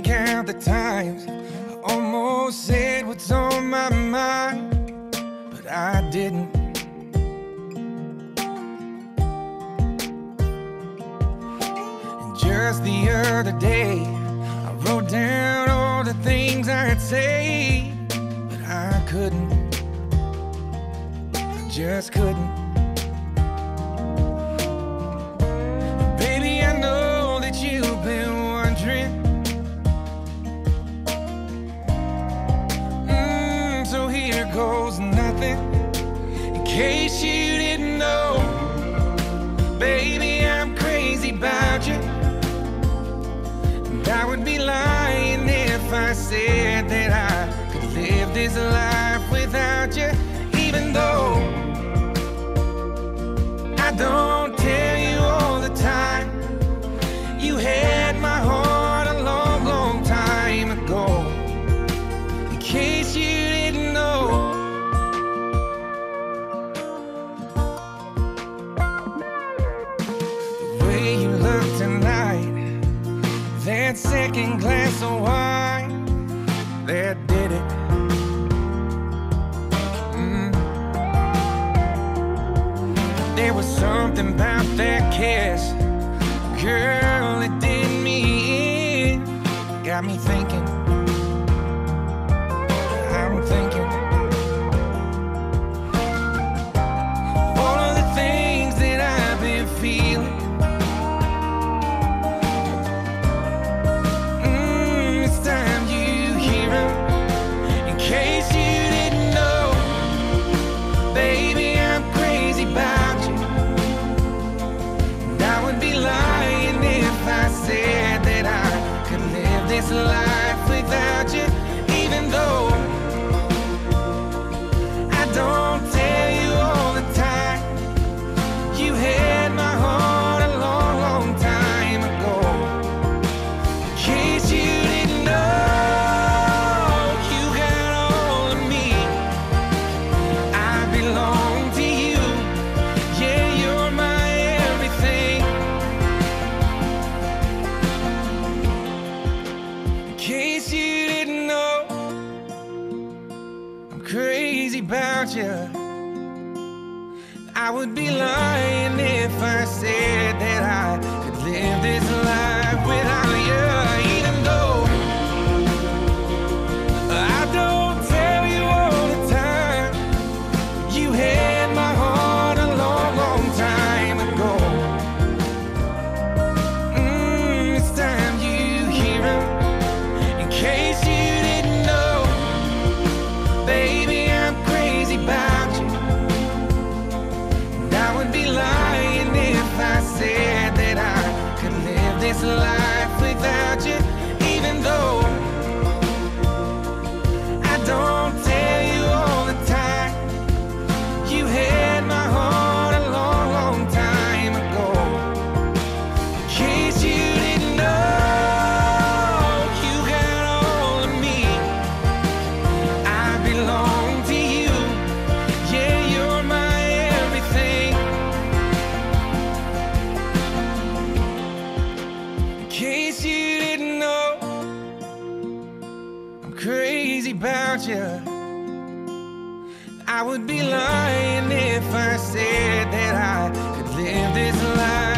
the times I almost said what's on my mind, but I didn't. And just the other day, I wrote down all the things I'd say, but I couldn't. I just couldn't. Case you didn't know, baby, I'm crazy about you. And I would be lying if I said that I could live this life way you look tonight, that second glass of wine, that did it. Mm. There was something about that kiss, girl, it did me in. Got me thinking, crazy about you. I would be lying if I said that I could live this crazy about you. I would be lying if I said that I could live this life